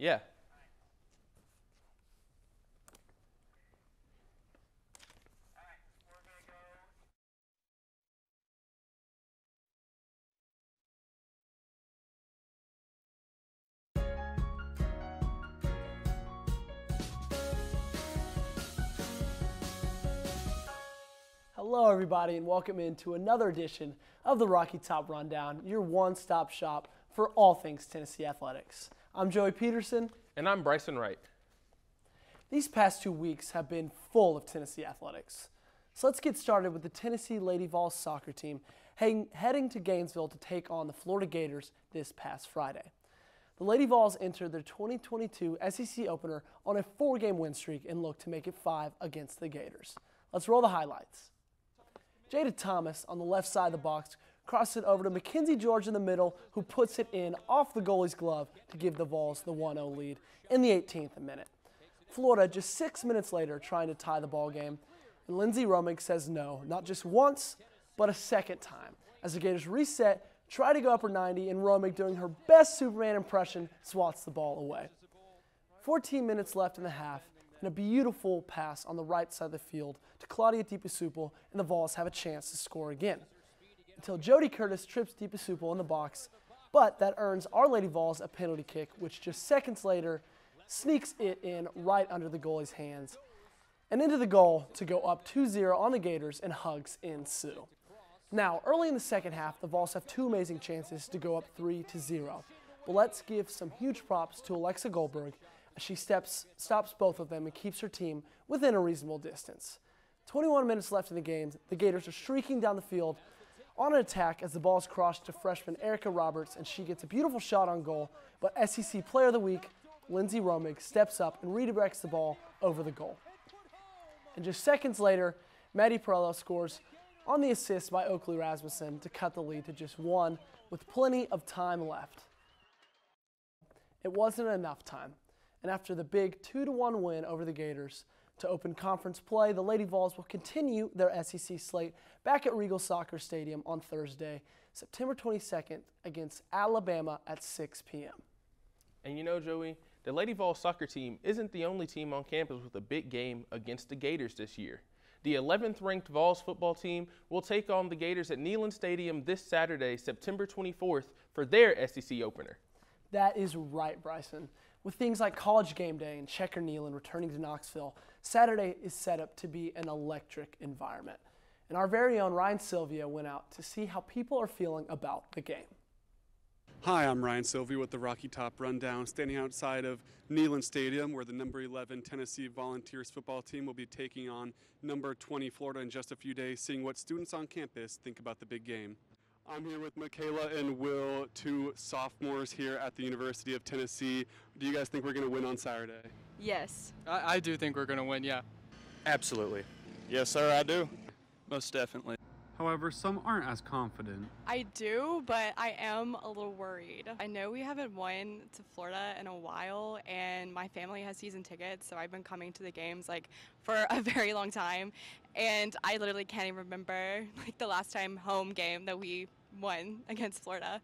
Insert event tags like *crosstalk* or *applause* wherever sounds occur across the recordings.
Yeah. Hello, everybody, and welcome into another edition of the Rocky Top Rundown, your one stop shop for all things Tennessee athletics. I'm Joey Peterson. And I'm Bryson Wright. These past two weeks have been full of Tennessee athletics. So let's get started with the Tennessee Lady Vols soccer team heading, heading to Gainesville to take on the Florida Gators this past Friday. The Lady Vols entered their 2022 SEC opener on a four game win streak and look to make it five against the Gators. Let's roll the highlights. Jaida Thomas on the left side of the box crosses it over to Mackenzie George in the middle, who puts it in off the goalie's glove to give the Vols the 1 0 lead in the 18th minute. Florida, just six minutes later, trying to tie the ball game, and Lindsey Romig says no, not just once, but a second time. As the Gators reset, try to go up upper 90, and Romig, doing her best Superman impression, swats the ball away. 14 minutes left in the half, and a beautiful pass on the right side of the field to Claudia DiPasupal, and the Vols have a chance to score again. Until Jody Curtis trips DiPasupal in the box, but that earns Our Lady Vols a penalty kick, which just seconds later sneaks it in right under the goalie's hands and into the goal to go up 2-0 on the Gators and hugs ensue. Now, early in the second half, the Vols have two amazing chances to go up 3-0. But let's give some huge props to Alexa Goldberg as she steps, stops both of them and keeps her team within a reasonable distance. 21 minutes left in the game, the Gators are streaking down the field on an attack as the ball is crossed to freshman Erica Roberts and she gets a beautiful shot on goal, but SEC Player of the Week, Lindsey Romig, steps up and redirects the ball over the goal. And just seconds later, Maddie Perello scores on the assist by Oakley Rasmussen to cut the lead to just one with plenty of time left. It wasn't enough time, and after the big 2 to 1 win over the Gators to open conference play, the Lady Vols will continue their SEC slate back at Regal Soccer Stadium on Thursday, September 22nd against Alabama at 6 p.m. And you know, Joey, the Lady Vols soccer team isn't the only team on campus with a big game against the Gators this year. The 11th ranked Vols football team will take on the Gators at Neyland Stadium this Saturday, September 24th, for their SEC opener. That is right, Bryson. With things like College Game Day and Checker Neyland returning to Knoxville, Saturday is set up to be an electric environment. And our very own Ryan Sylvia went out to see how people are feeling about the game. Hi, I'm Ryan Sylvia with the Rocky Top Rundown, standing outside of Neyland Stadium, where the number 11 Tennessee Volunteers football team will be taking on number 20 Florida in just a few days, seeing what students on campus think about the big game. I'm here with Michaela and Will, two sophomores here at the University of Tennessee. Do you guys think we're going to win on Saturday? Yes. I, I do think we're going to win, yeah. Absolutely. Yes, sir, I do. Most definitely. However, some aren't as confident. I do, but I am a little worried. I know we haven't won to Florida in a while, and my family has season tickets, so I've been coming to the games like for *laughs* a very long time, and I literally can't even remember like the last time home game that we won *laughs* against Florida.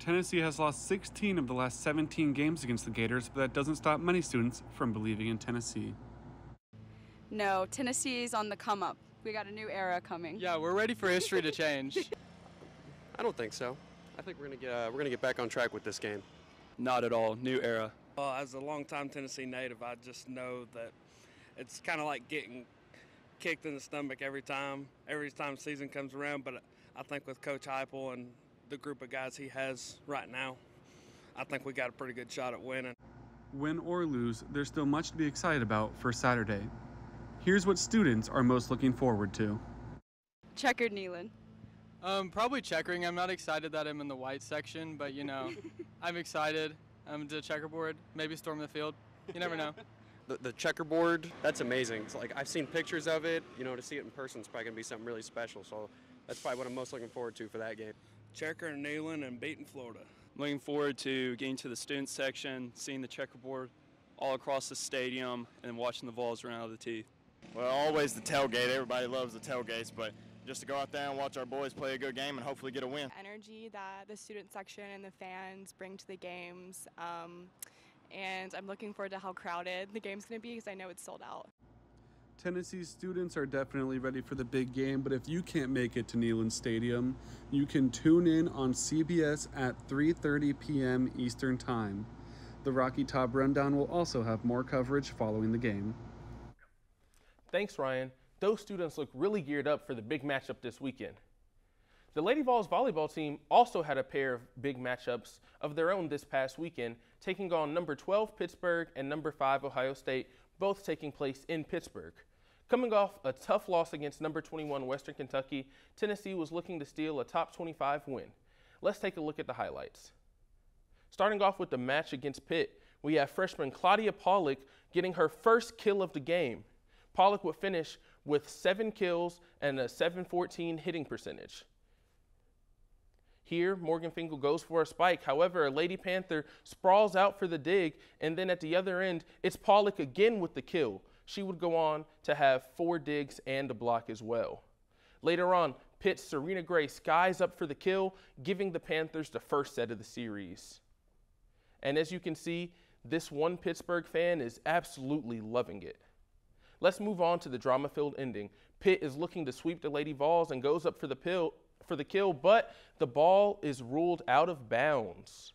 Tennessee has lost 16 of the last 17 games against the Gators, but that doesn't stop many students from believing in Tennessee. No, Tennessee is on the come up. We got a new era coming. Yeah, we're ready for history to change. *laughs* I don't think so. I think we're gonna get uh, we're gonna get back on track with this game. Not at all. New era. Well, as a longtime Tennessee native, I just know that it's kind of like getting kicked in the stomach every time, every time season comes around. But I think with Coach Heupel and the group of guys he has right now, I think we got a pretty good shot at winning. Win or lose, there's still much to be excited about for Saturday. Here's what students are most looking forward to. Checkered Neyland. Um, probably checkering. I'm not excited that I'm in the white section, but you know, *laughs* I'm excited. I'm to checkerboard, maybe storm the field. You never know. *laughs* The, the checkerboard, that's amazing. It's like I've seen pictures of it. You know, to see it in person is probably gonna be something really special. So that's probably what I'm most looking forward to for that game. Checker and Neyland and beating Florida. Looking forward to getting to the student section, seeing the checkerboard all across the stadium, and watching the Vols run out of the teeth. Well, always the tailgate. Everybody loves the tailgates, but just to go out there and watch our boys play a good game and hopefully get a win. Energy that the student section and the fans bring to the games. Um, and I'm looking forward to how crowded the game's going to be because I know it's sold out. Tennessee students are definitely ready for the big game, but if you can't make it to Neyland Stadium, you can tune in on CBS at 3:30 p.m. Eastern Time. The Rocky Top Rundown will also have more coverage following the game. Thanks, Ryan. Those students look really geared up for the big matchup this weekend. The Lady Vols volleyball team also had a pair of big matchups of their own this past weekend, taking on number 12 Pittsburgh and number 5 Ohio State, both taking place in Pittsburgh. Coming off a tough loss against number 21 Western Kentucky, Tennessee was looking to steal a top 25 win. Let's take a look at the highlights. Starting off with the match against Pitt, we have freshman Claudia Pollock getting her first kill of the game. Pollock would finish with seven kills and a 714 hitting percentage. Here, Morgan Fingall goes for a spike. However, a Lady Panther sprawls out for the dig, and then at the other end, it's Pollock again with the kill. She would go on to have four digs and a block as well. Later on, Pitt's Serena Gray skies up for the kill, giving the Panthers the first set of the series. And as you can see, this one Pittsburgh fan is absolutely loving it. Let's move on to the drama filled ending. Pitt is looking to sweep the Lady Vols and goes up for the, pill, for the kill, but the ball is ruled out of bounds.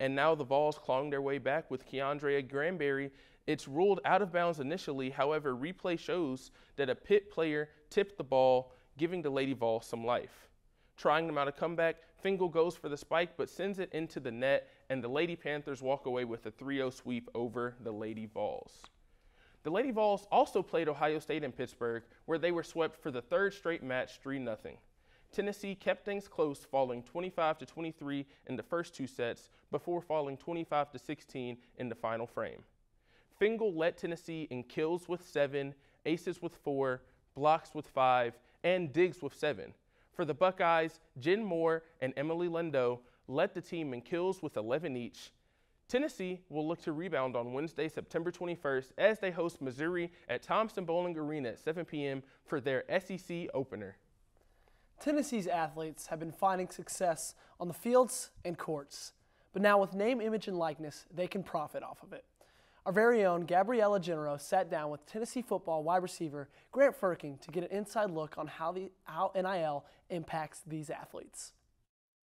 And now the Vols clawing their way back with Keandrea Granberry. It's ruled out of bounds initially, however, replay shows that a Pitt player tipped the ball, giving the Lady Vols some life. Trying to mount a comeback, Fingall goes for the spike but sends it into the net, and the Lady Panthers walk away with a 3 0 sweep over the Lady Vols. The Lady Vols also played Ohio State in Pittsburgh, where they were swept for the third straight match 3 0. Tennessee kept things close, falling 25 to 23 in the first two sets before falling 25 to 16 in the final frame. Fingall led Tennessee in kills with seven, aces with four, blocks with five, and digs with seven. For the Buckeyes, Jen Moore and Emily Londot led the team in kills with 11 each. Tennessee will look to rebound on Wednesday, September 21st, as they host Missouri at Thompson-Boling Arena at 7 p.m. for their SEC opener. Tennessee's athletes have been finding success on the fields and courts, but now with name, image, and likeness, they can profit off of it. Our very own Gabriella Genero sat down with Tennessee football wide receiver Grant Frerking to get an inside look on how, the, how NIL impacts these athletes.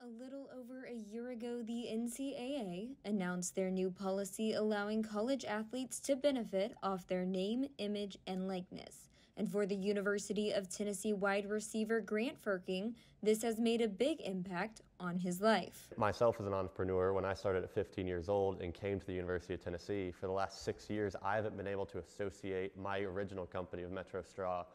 A little over a year ago, the NCAA announced their new policy allowing college athletes to benefit off their name, image, and likeness. And for the University of Tennessee wide receiver Grant Frerking, this has made a big impact on his life. Myself as an entrepreneur, when I started at 15 years old and came to the University of Tennessee, for the last six years, I haven't been able to associate my original company of Metro Straw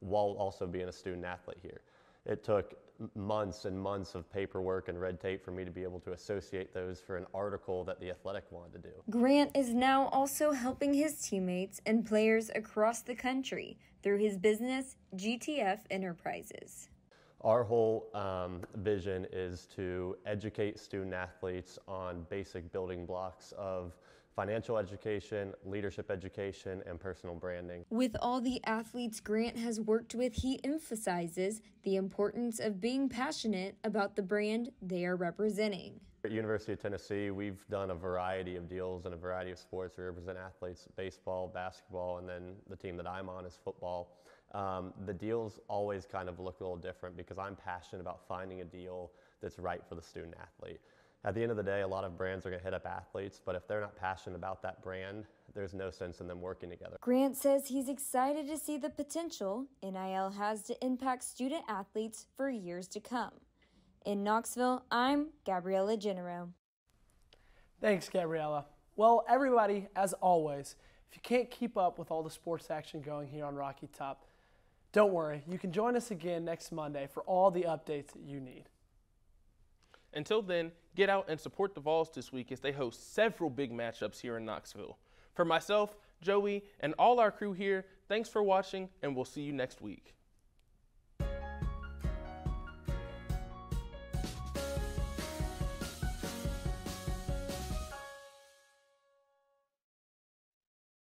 while also being a student athlete here. It took months and months of paperwork and red tape for me to be able to associate those for an article that the athletic wanted to do. Grant is now also helping his teammates and players across the country through his business, GTF Enterprises. Our whole um, vision is to educate student athletes on basic building blocks of financial education, leadership education, and personal branding. With all the athletes Grant has worked with, he emphasizes the importance of being passionate about the brand they are representing. At University of Tennessee, we've done a variety of deals in a variety of sports. We represent athletes, baseball, basketball, and then the team that I'm on is football. Um, the deals always kind of look a little different because I'm passionate about finding a deal that's right for the student athlete at the end of the day, a lot of brands are going to hit up athletes, but if they're not passionate about that brand, there's no sense in them working together. Grant says he's excited to see the potential NIL has to impact student athletes for years to come. In Knoxville, I'm Gabriella Genero. Thanks, Gabriella. Well, everybody, as always, if you can't keep up with all the sports action going here on Rocky Top, don't worry. You can join us again next Monday for all the updates that you need. Until then, get out and support the Vols this week as they host several big matchups here in Knoxville. For myself, Joey, and all our crew here, thanks for watching, and we'll see you next week.